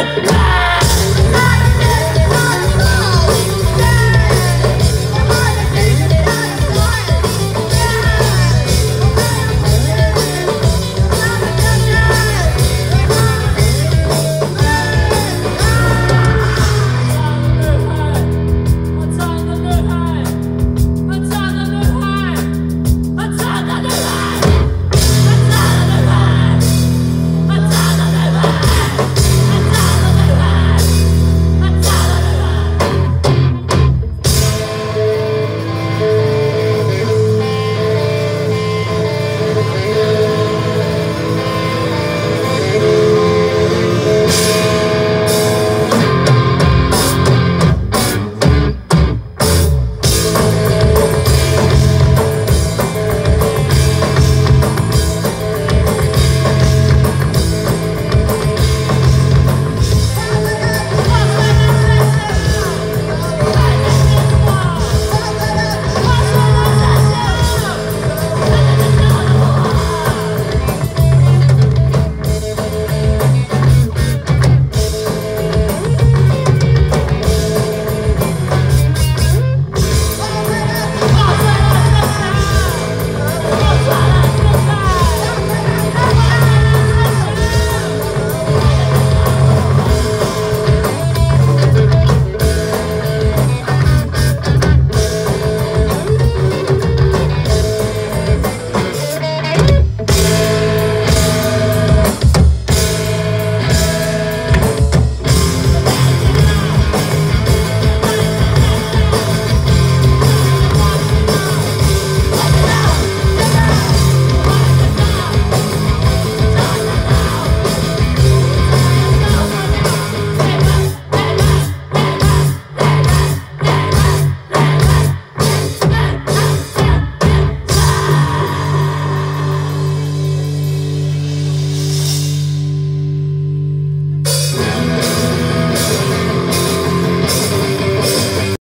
Bye.